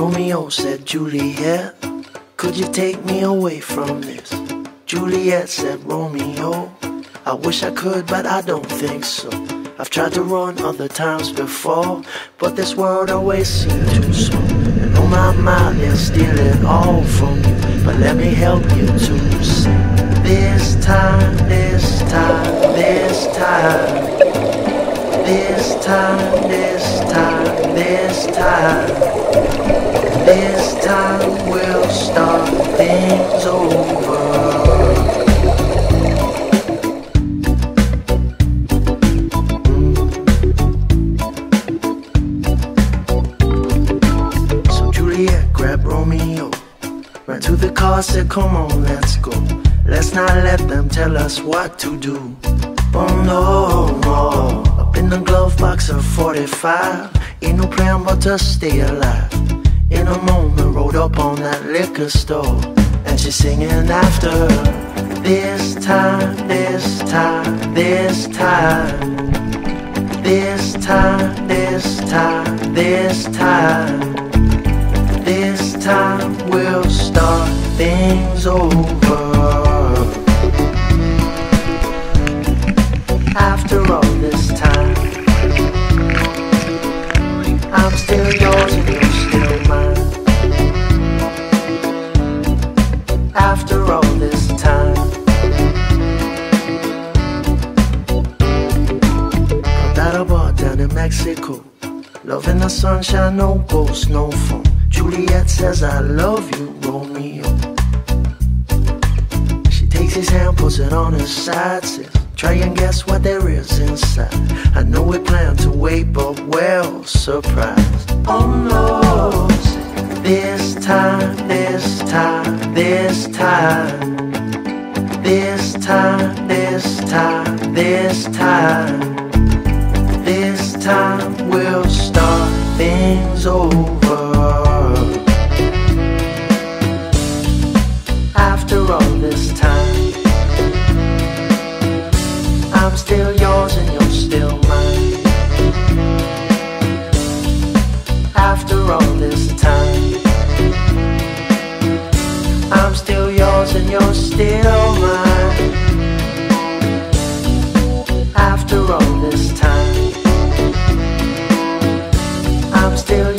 Romeo said, Juliet, could you take me away from this? Juliet said, Romeo, I wish I could, but I don't think so. I've tried to run other times before, but this world always seemed too small. And oh my mind, they'll steal it all from you, but let me help you to time, this time, this time. This time we'll start things over. Mm. So Juliet grabbed Romeo, ran to the car, said, Come on, let's go. Let's not let them tell us what to do. Oh no, no. Up in the glove box of 45, ain't no plan but to stay alive. In a moment, rode up on that liquor store, and she's singing after. This time, this time, this time. This time, this time, this time. This time we'll start things over. After all this time, I'm still yours and you're still mine. After all this time, got that I bought down in Mexico. Loving the sunshine, no ghost, no phone. Juliet says, I love you, Romeo. His hand, puts it on his side, says, Try and guess what there is inside. I know we plan to wait, but well surprised. Oh no, this time, this time, this time. This time, this time, this time. This time we'll start things over. After all this time, I'm still yours and you're still mine. After all this time, I'm still yours and you're still mine. After all this time, I'm still